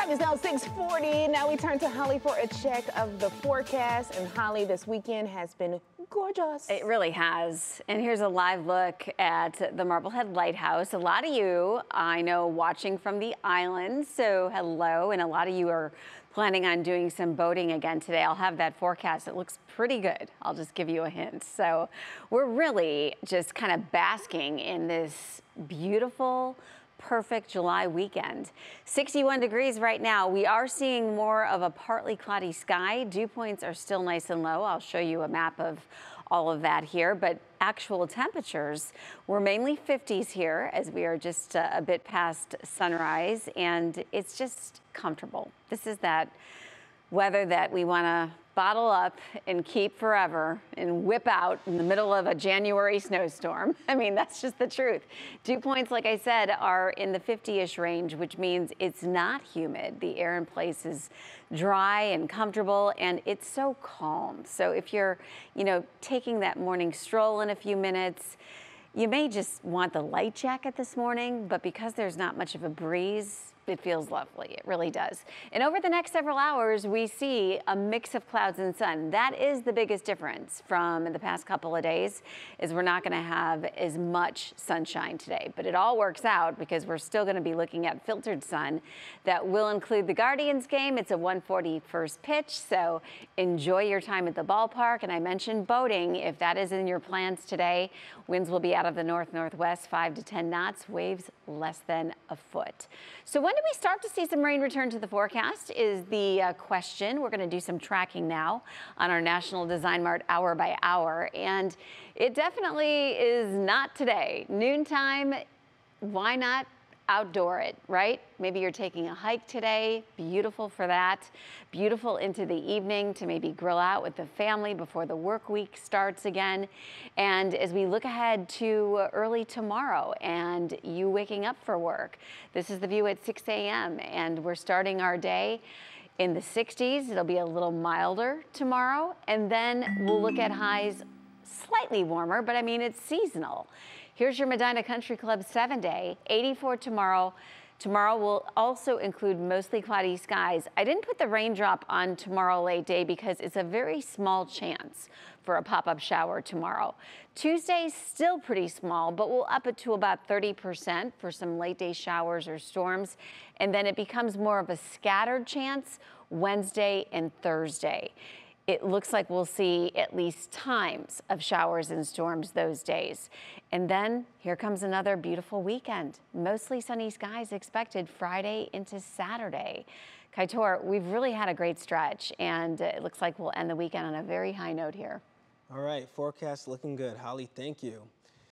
Time is now 640. Now we turn to Holly for a check of the forecast. And Holly, this weekend has been gorgeous. It really has. And here's a live look at the Marblehead Lighthouse. A lot of you, I know, watching from the island. So hello. And a lot of you are planning on doing some boating again today. I'll have that forecast. It looks pretty good. I'll just give you a hint. So we're really just kind of basking in this beautiful perfect July weekend. 61 degrees right now. We are seeing more of a partly cloudy sky. Dew points are still nice and low. I'll show you a map of all of that here, but actual temperatures were mainly 50s here as we are just uh, a bit past sunrise and it's just comfortable. This is that weather that we want to bottle up and keep forever and whip out in the middle of a January snowstorm. I mean, that's just the truth. Dew points, like I said, are in the 50-ish range, which means it's not humid. The air in place is dry and comfortable and it's so calm. So if you're, you know, taking that morning stroll in a few minutes, you may just want the light jacket this morning, but because there's not much of a breeze, it feels lovely. It really does. And over the next several hours, we see a mix of clouds and sun. That is the biggest difference from the past couple of days is we're not going to have as much sunshine today, but it all works out because we're still going to be looking at filtered sun that will include the Guardians game. It's a 140 first pitch, so enjoy your time at the ballpark. And I mentioned boating. If that is in your plans today, winds will be out of the north-northwest, 5 to 10 knots, waves less than a foot. So when do we start to see some rain return to the forecast is the uh, question. We're going to do some tracking now on our National Design Mart hour by hour. And it definitely is not today. Noontime, why not outdoor it, right? Maybe you're taking a hike today, beautiful for that. Beautiful into the evening to maybe grill out with the family before the work week starts again. And as we look ahead to early tomorrow and you waking up for work, this is the view at 6 a.m. and we're starting our day in the 60s. It'll be a little milder tomorrow. And then we'll look at highs slightly warmer, but I mean, it's seasonal. Here's your Medina Country Club seven day, 84 tomorrow. Tomorrow will also include mostly cloudy skies. I didn't put the raindrop on tomorrow late day because it's a very small chance for a pop-up shower tomorrow. Tuesday still pretty small, but we'll up it to about 30% for some late day showers or storms. And then it becomes more of a scattered chance Wednesday and Thursday it looks like we'll see at least times of showers and storms those days. And then here comes another beautiful weekend. Mostly sunny skies expected Friday into Saturday. Kaitor, we've really had a great stretch and it looks like we'll end the weekend on a very high note here. All right, forecast looking good. Holly, thank you.